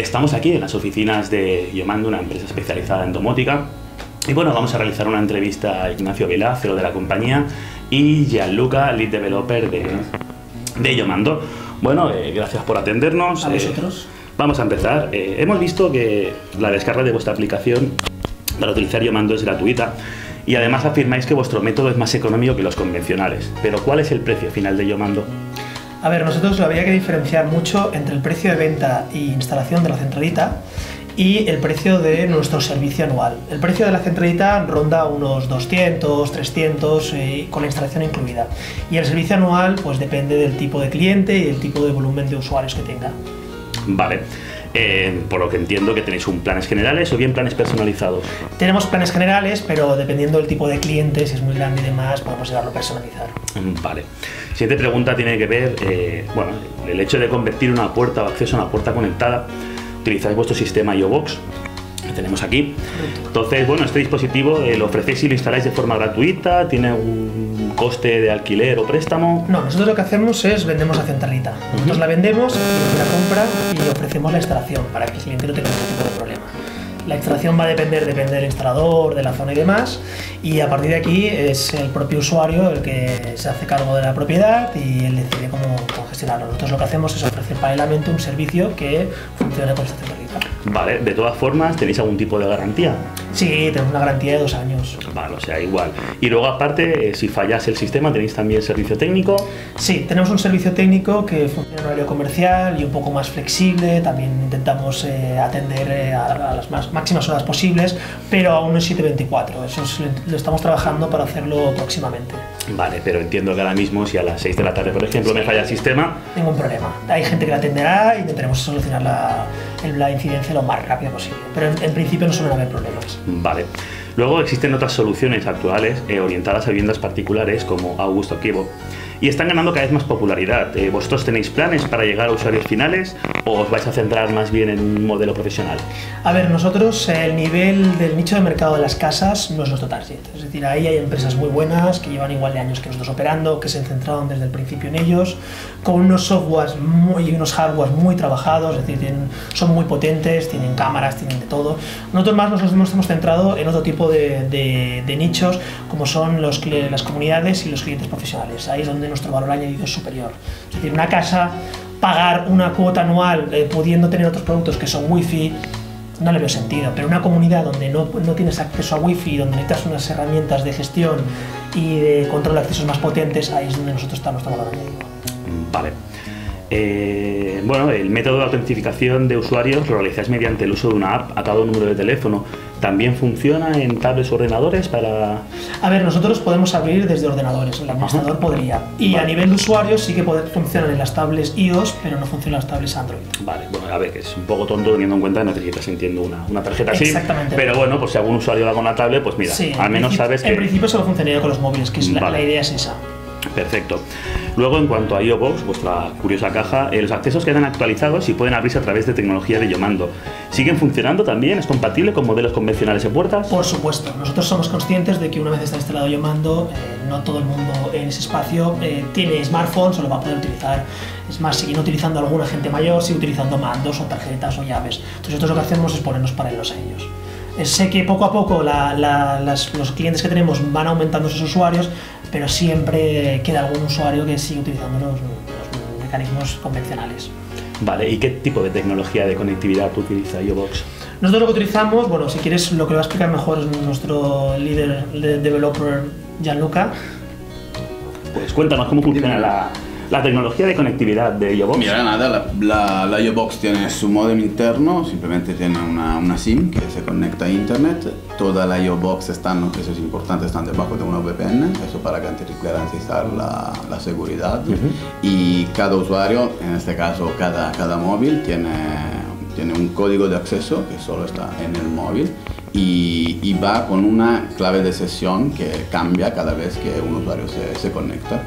Estamos aquí en las oficinas de Yomando, una empresa especializada en domótica. Y bueno, vamos a realizar una entrevista a Ignacio Vela, CEO de la compañía, y Gianluca, lead developer de, de Yomando. Bueno, eh, gracias por atendernos. A Eh, vosotros. vamos a empezar. Eh, hemos visto que la descarga de vuestra aplicación para utilizar Yomando es gratuita y además afirmáis que vuestro método es más económico que los convencionales. Pero ¿cuál es el precio final de Yomando? A ver, nosotros habría que diferenciar mucho entre el precio de venta e instalación de la centralita y el precio de nuestro servicio anual. El precio de la centralita ronda unos 200, 300 eh, con la instalación incluida. Y el servicio anual pues depende del tipo de cliente y el tipo de volumen de usuarios que tenga. Vale. Eh, por lo que entiendo que tenéis un planes generales o bien planes personalizados. Tenemos planes generales, pero dependiendo del tipo de cliente, si es muy grande y demás, podemos llegarlo a personalizar. Mm, Vale. Siguiente pregunta tiene que ver, eh, bueno, el hecho de convertir una puerta o acceso a una puerta conectada. Utilizáis vuestro sistema IOBox, que tenemos aquí. Entonces, bueno, este dispositivo eh, lo ofrecéis y lo instaláis de forma gratuita, tiene un coste de alquiler o préstamo. No, nosotros lo que hacemos es vendemos la centralita. Nosotros la vendemos, el cliente la compra y le ofrecemos la instalación para que el cliente no tenga ningún tipo de problema. La instalación va a depender, depende del instalador, de la zona y demás, y a partir de aquí es el propio usuario el que se hace cargo de la propiedad y él decide cómo, cómo gestionarlo. Nosotros lo que hacemos es ofrecer paralelamente un servicio que funcione con esta centralita. Vale, de todas formas, ¿tenéis algún tipo de garantía? Sí, tenemos una garantía de dos años. Vale, o sea, igual. Y luego, aparte, eh, si fallase el sistema, ¿tenéis también servicio técnico? Sí, tenemos un servicio técnico que funciona en horario comercial y un poco más flexible. También intentamos eh, atender eh, a, a las más, máximas horas posibles, pero aún en 724. Eso es- lo estamos trabajando para hacerlo próximamente. Vale, pero entiendo que ahora mismo, si a las 6 de la tarde, por ejemplo, me falla el sistema, Ningún problema. Hay gente que la atenderá y intentaremos solucionar la, la incidencia lo más rápido posible. Pero en, en principio no suelen haber problemas. Vale. Luego existen otras soluciones actuales eh, orientadas a viviendas particulares como Augusto Kiebo y están ganando cada vez más popularidad. Eh, ¿Vosotros tenéis planes para llegar a usuarios finales o os vais a centrar más bien en un modelo profesional? A ver, nosotros eh, el nivel del nicho de mercado de las casas no es nuestro target. Es decir, ahí hay empresas muy buenas que llevan igual de años que nosotros operando, que se centraron desde el principio en ellos, con unos softwares y unos hardwares muy trabajados, es decir, tienen- son muy potentes, tienen cámaras, tienen de todo. Nosotros más nos, hemos centrado en otro tipo de, de- de nichos, como son los, las comunidades y los clientes profesionales. Ahí es donde nuestro valor añadido es superior. Es decir, una casa pagar una cuota anual eh, pudiendo tener otros productos que son wifi no le veo sentido, pero una comunidad donde no, no tienes acceso a wifi, donde necesitas unas herramientas de gestión y de control de accesos más potentes, ahí es donde nosotros estamos añadido. Vale. Eh, bueno, el método de autentificación de usuarios lo realizáis mediante el uso de una app a cada número de teléfono. ¿También funciona en tablets o ordenadores para...? A ver, nosotros podemos abrir desde ordenadores, el administrador podría. Y a nivel de usuarios sí que puede, funcionan en las tablets iOS, pero no funcionan las tablets Android. Vale, bueno, a ver, que es un poco tonto teniendo en cuenta que necesitas, entiendo, una, una tarjeta así. Exactamente. Pero bueno, pues si algún usuario va con una tablet, pues mira, Sí, al en menos sabes que... En principio solo funcionaría con los móviles, que es la, la idea es esa. Perfecto. Luego, en cuanto a IOBox, vuestra curiosa caja, eh, los accesos quedan actualizados y pueden abrirse a través de tecnología de Yomando. ¿Siguen funcionando también? ¿Es compatible con modelos convencionales de puertas? Por supuesto, nosotros somos conscientes de que una vez está instalado Yomando, eh, no todo el mundo en ese espacio eh, tiene smartphones o lo va a poder utilizar. Es más, sigue utilizando alguna gente mayor, sigue utilizando mandos o tarjetas o llaves. Entonces nosotros lo que hacemos es ponernos paralelos a ellos. Sé que poco a poco la- la- las- los clientes que tenemos van aumentando sus usuarios, pero siempre queda algún usuario que sigue utilizando los, los mecanismos convencionales. Vale, ¿y qué tipo de tecnología de conectividad utiliza IOBox? Nosotros lo que utilizamos, bueno, si quieres lo que lo va a explicar mejor es nuestro líder de developer Gianluca. Pues cuéntanos cómo funciona la, la tecnología de conectividad de IOBox. Mira, nada, la, la, la IOBox tiene su modem interno, simplemente tiene una, una SIM que se conecta a internet. Toda la IOBox están, eso es importante, están debajo de una VPN, eso para garantizar la, la seguridad. Y cada usuario, en este caso cada, cada móvil, tiene, tiene un código de acceso que solo está en el móvil. Y, y va con una clave de sesión que cambia cada vez que un usuario se, se conecta.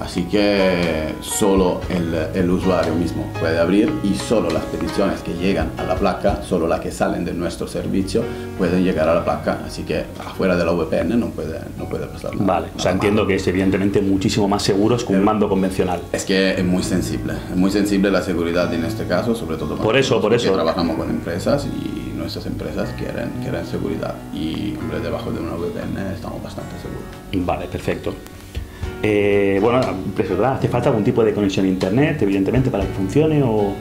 Así que solo el, el, usuario mismo puede abrir y solo las peticiones que llegan a la placa, solo las que salen de nuestro servicio, pueden llegar a la placa. Así que afuera de la VPN no puede, no puede pasar nada. Vale, o sea, entiendo que es evidentemente muchísimo más seguro que un mando convencional. Es que es muy sensible, es muy sensible la seguridad en este caso, sobre todo por eso, por eso. trabajamos con empresas y nuestras empresas quieren, quieren seguridad y hombre, debajo de una VPN estamos bastante seguros. Vale, perfecto. Eh, bueno, es verdad, ¿hace falta algún tipo de conexión a internet, evidentemente, para que funcione o...?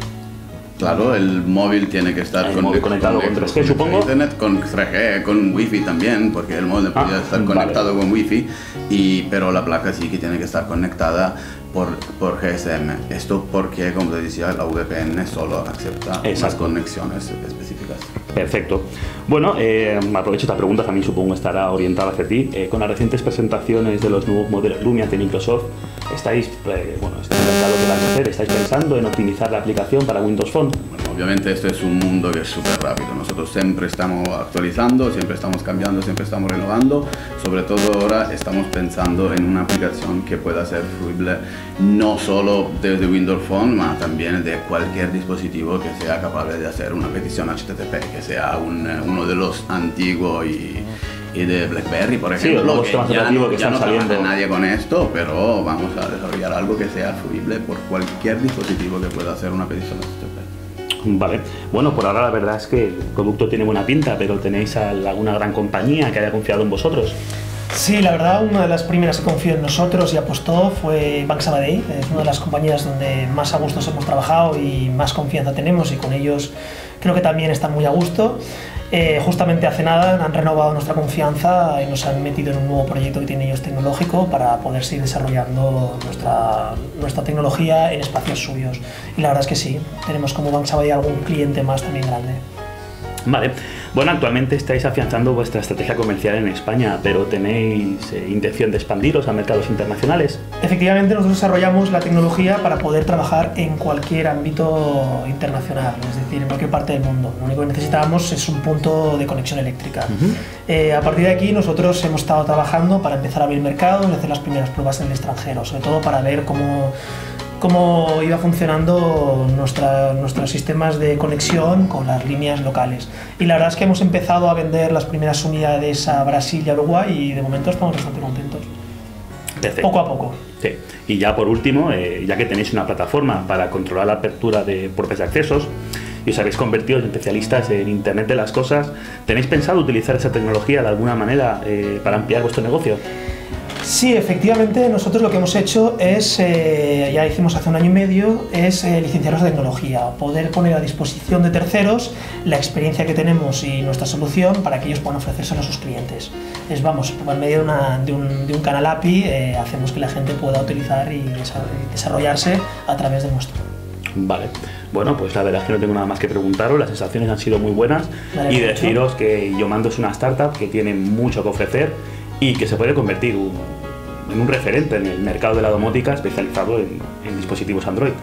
Claro, el móvil tiene que estar con, conectado con, 3G, supongo. Internet, con 3G, con Wi-Fi también, porque el móvil ah, podría estar conectado con Wi-Fi, y, pero la placa sí que tiene que estar conectada por, por GSM. Esto porque, como te decía, la VPN solo acepta esas conexiones específicas. Perfecto. Bueno, eh, aprovecho esta pregunta, también supongo estará orientada hacia ti. Eh, con las recientes presentaciones de los nuevos modelos Lumia de Microsoft, ¿estáis, eh, bueno, estáis, hacer? ¿estáis pensando en optimizar la aplicación para Windows Phone? Obviamente esto es un mundo que es súper rápido. Nosotros siempre estamos actualizando, siempre estamos cambiando, siempre estamos renovando. Sobre todo ahora estamos pensando en una aplicación que pueda ser fruible no solo desde Windows Phone, sino también de cualquier dispositivo que sea capaz de hacer una petición HTTP, que sea uno de los antiguos y, de BlackBerry, por ejemplo, que ya, no, que ya no saliendo. nadie con esto, pero vamos a desarrollar algo que sea fruible por cualquier dispositivo que pueda hacer una petición HTTP. Vale. Bueno, por ahora la verdad es que el producto tiene buena pinta, pero ¿tenéis alguna gran compañía que haya confiado en vosotros? Sí, la verdad, una de las primeras que confió en nosotros y apostó fue Bank Sabadell. Es una de las compañías donde más a gusto hemos trabajado y más confianza tenemos y con ellos creo que también están muy a gusto. Eh, justamente hace nada han renovado nuestra confianza y nos han metido en un nuevo proyecto que tienen ellos tecnológico para poder seguir desarrollando nuestra, nuestra tecnología en espacios suyos. Y la verdad es que sí, tenemos como Bank Sabadell algún cliente más también grande. Vale. Bueno, actualmente estáis afianzando vuestra estrategia comercial en España, pero ¿tenéis eh, intención de expandiros a mercados internacionales? Efectivamente, nosotros desarrollamos la tecnología para poder trabajar en cualquier ámbito internacional, es decir, en cualquier parte del mundo. Lo único que necesitábamos es un punto de conexión eléctrica. Eh, a partir de aquí, nosotros hemos estado trabajando para empezar a abrir mercados y hacer las primeras pruebas en el extranjero, sobre todo para ver cómo cómo iba funcionando nuestra, nuestros sistemas de conexión con las líneas locales. Y la verdad es que hemos empezado a vender las primeras unidades a Brasil y a Uruguay y de momento estamos bastante contentos. Poco a poco. Sí. Y ya por último, eh, ya que tenéis una plataforma para controlar la apertura de puertas de accesos y os habéis convertido en especialistas en Internet de las Cosas, ¿tenéis pensado utilizar esa tecnología de alguna manera eh, para ampliar vuestro negocio? Sí, efectivamente, nosotros lo que hemos hecho es, eh, ya hicimos hace un año y medio, es eh, licenciarnos de tecnología, poder poner a disposición de terceros la experiencia que tenemos y nuestra solución para que ellos puedan ofrecerse a sus clientes. Es, vamos, por medio de, un, canal API eh, hacemos que la gente pueda utilizar y desarrollarse a través de nuestro. Vale. Bueno, pues la verdad es que no tengo nada más que preguntaros, las sensaciones han sido muy buenas y deciros que Yomando es una startup que tiene mucho que ofrecer y que se puede convertir en un referente en el mercado de la domótica especializado en, en dispositivos Android.